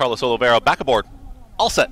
Carlos Olivero back aboard. All set.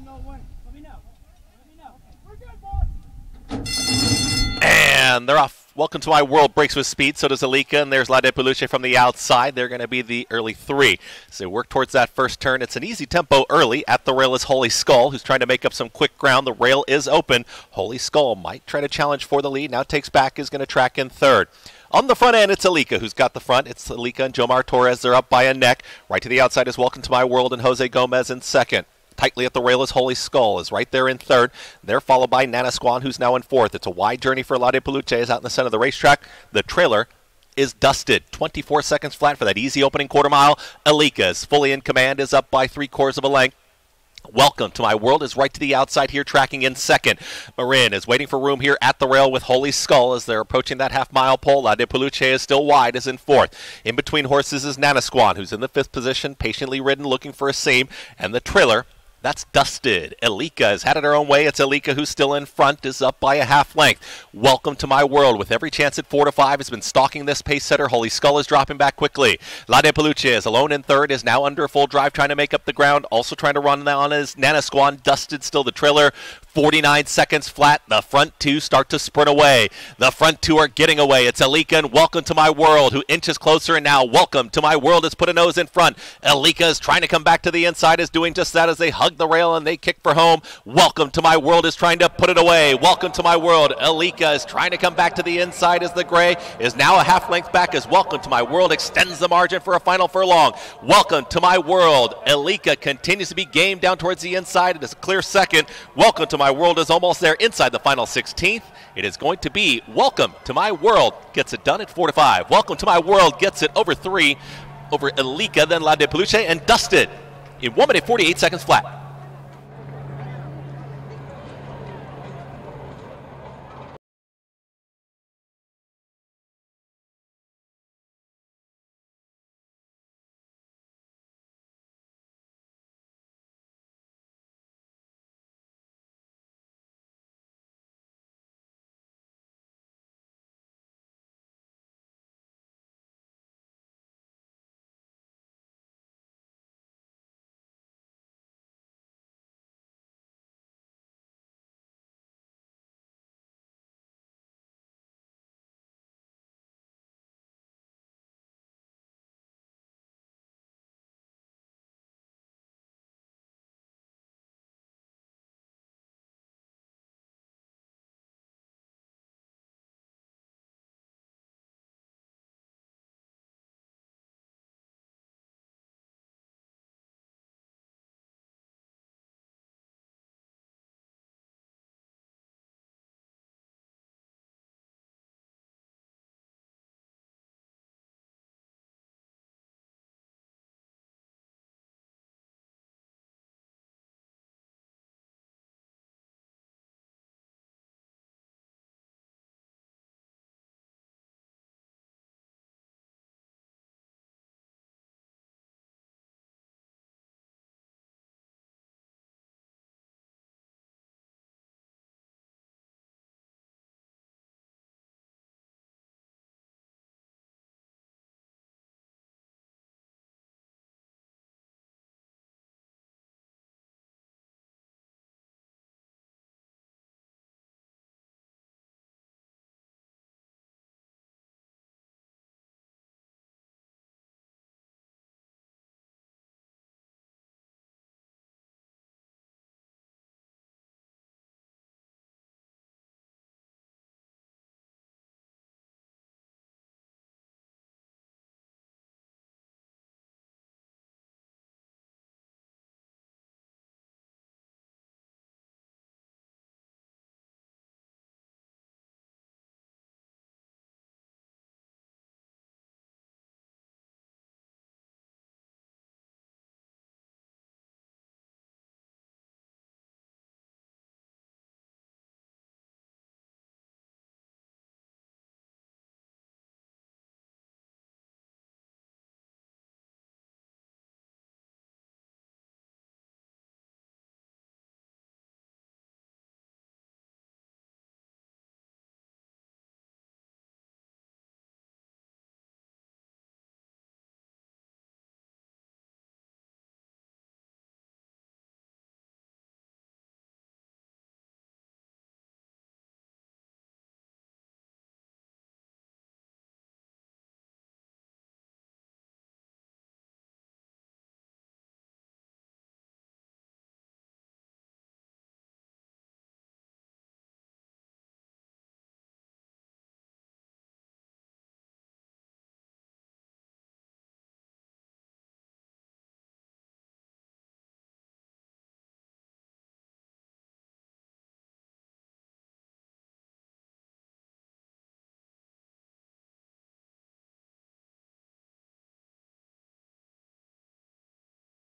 And they're off. Welcome to my world. Breaks with speed. So does Alika, and there's La de Peluche from the outside. They're going to be the early three. So work towards that first turn. It's an easy tempo early. At the rail is Holy Skull, who's trying to make up some quick ground. The rail is open. Holy Skull might try to challenge for the lead. Now takes back, is going to track in third. On the front end, it's Alika who's got the front. It's Alika and Jomar Torres. They're up by a neck. Right to the outside is Welcome to My World and Jose Gomez in second. Tightly at the rail is Holy Skull, is right there in third. They're followed by Nana Squan, who's now in fourth. It's a wide journey for La de Peluche, is out in the center of the racetrack. The trailer is dusted. 24 seconds flat for that easy opening quarter mile. Alika is fully in command, is up by three quarters of a length. Welcome to my world is right to the outside here, tracking in second. Marin is waiting for room here at the rail with Holy Skull as they're approaching that half mile pole. La de Peluche is still wide, is in fourth. In between horses is Nanasquan, who's in the fifth position, patiently ridden, looking for a seam, and the trailer that's dusted. Alika has had it her own way. It's Alika who's still in front, is up by a half length. Welcome to my world. With every chance at four to five, has been stalking this pace setter. Holy Skull is dropping back quickly. La de Peluche is alone in third, is now under full drive, trying to make up the ground. Also trying to run on his Nana Squan. Dusted still the trailer. 49 seconds flat. The front two start to sprint away. The front two are getting away. It's Alika and Welcome to My World who inches closer and now Welcome to My World has put a nose in front. Alika is trying to come back to the inside, is doing just that as they hug the rail and they kick for home. Welcome to My World is trying to put it away. Welcome to My World. Alika is trying to come back to the inside as the gray is now a half length back as Welcome to My World extends the margin for a final furlong. Welcome to My World. Alika continues to be game down towards the inside. It is a clear second. Welcome to My my World is almost there inside the final 16th. It is going to be Welcome to My World gets it done at 4 to 5. Welcome to My World gets it over 3 over Alika, then La de Peluche, and dusted in 1 minute 48 seconds flat.